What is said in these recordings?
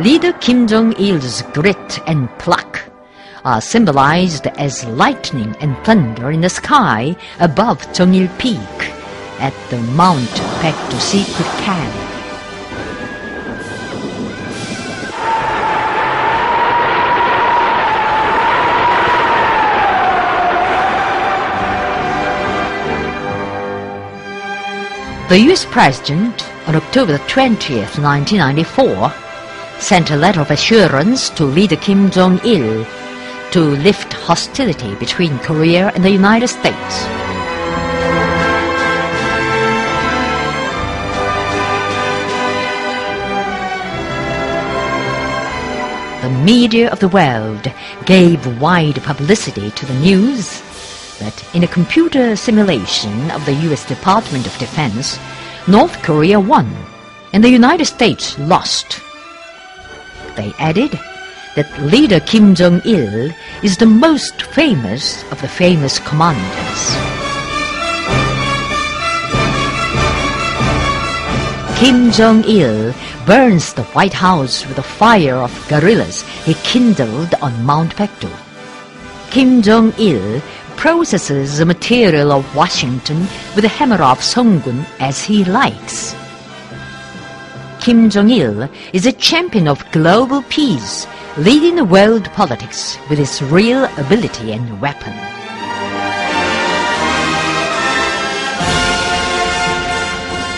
Leader Kim Jong-il's grit and pluck are symbolized as lightning and thunder in the sky above Jongil Peak at the Mount Baekdu secret camp. The US President, on October 20th, 1994, sent a letter of assurance to leader Kim Jong-il to lift hostility between Korea and the United States. The media of the world gave wide publicity to the news that in a computer simulation of the US Department of Defense, North Korea won and the United States lost. They added that leader Kim Jong-il is the most famous of the famous commanders. Kim Jong-il burns the White House with the fire of guerrillas he kindled on Mount Baekdu. Kim Jong-il processes the material of Washington with the hammer of Songun as he likes. Kim Jong-il is a champion of global peace, leading the world politics with his real ability and weapon.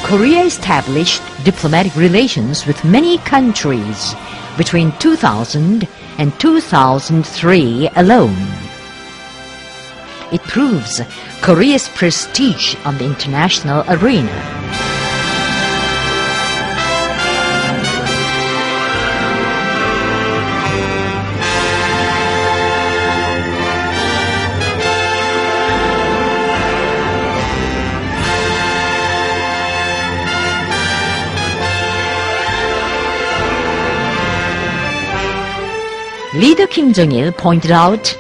Korea established diplomatic relations with many countries between 2000 and 2003 alone. It proves Korea's prestige on the international arena. Leader Kim Jong-il pointed out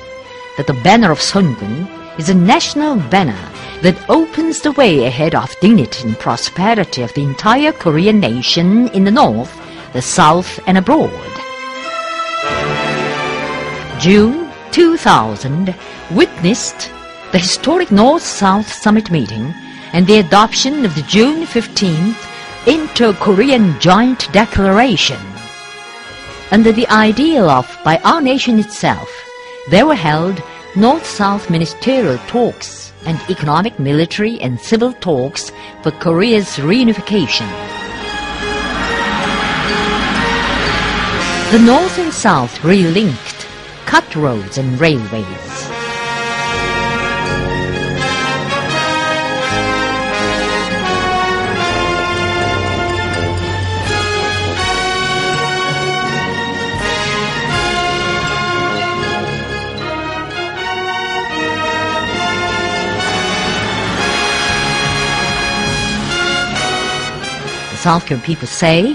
that the banner of Songun is a national banner that opens the way ahead of dignity and prosperity of the entire Korean nation in the north, the south, and abroad. June 2000 witnessed the historic North-South Summit meeting and the adoption of the June 15th Inter-Korean Joint Declaration. Under the ideal of by our nation itself, there were held North-South ministerial talks and economic, military, and civil talks for Korea's reunification. The North and South relinked, cut roads and railways. South Korean people say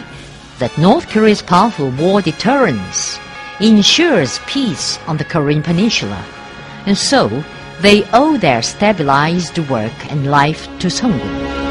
that North Korea's powerful war deterrence ensures peace on the Korean peninsula, and so they owe their stabilized work and life to Songun.